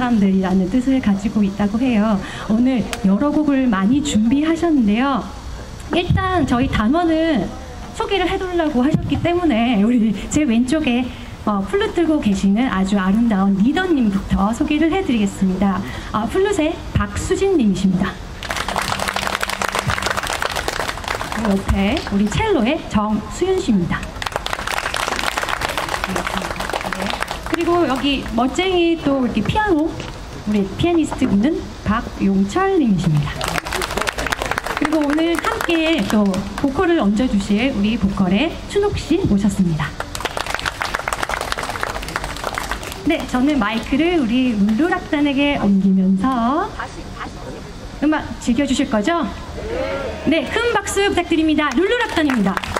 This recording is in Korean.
사람들이라는 뜻을 가지고 있다고 해요. 오늘 여러 곡을 많이 준비하셨는데요. 일단 저희 단원은 소개를 해달라고 하셨기 때문에 우리 제 왼쪽에 어, 플룻 들고 계시는 아주 아름다운 리더님부터 소개를 해드리겠습니다. 아, 플룻의 박수진님이십니다. 그리고 옆에 우리 첼로의 정수윤 씨입니다. 네. 그리고 여기 멋쟁이 또 이렇게 피아노 우리 피아니스트 분은 박용철 님이십니다. 그리고 오늘 함께 또 보컬을 얹어주실 우리 보컬의 춘옥 씨 모셨습니다. 네, 저는 마이크를 우리 룰루락단에게 옮기면서 음악 즐겨주실 거죠? 네, 큰 박수 부탁드립니다. 룰루락단입니다.